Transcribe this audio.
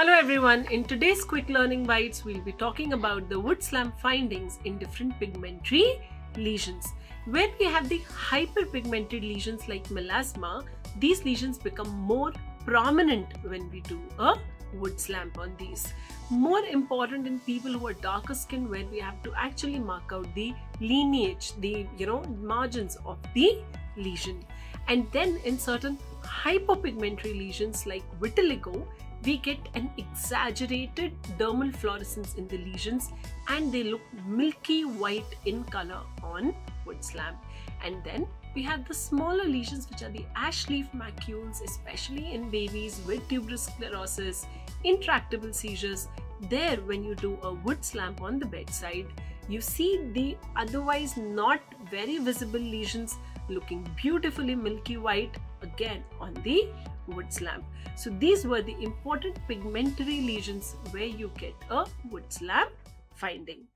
Hello everyone, in today's Quick Learning Bytes, we'll be talking about the Wood's lamp findings in different pigmentary lesions. When we have the hyperpigmented lesions like melasma, these lesions become more prominent when we do a Wood's lamp on these. More important in people who are darker skinned where we have to actually mark out the lineage, the you know margins of the lesion. And then in certain hypopigmentary lesions like vitiligo, we get an exaggerated dermal fluorescence in the lesions and they look milky white in color on Wood's lamp. And then we have the smaller lesions which are the ash leaf macules, especially in babies with tuberous sclerosis, intractable seizures. There, when you do a Wood's lamp on the bedside, you see the otherwise not very visible lesions looking beautifully milky white again on the Wood's lamp. So these were the important pigmentary lesions where you get a Wood's lamp finding.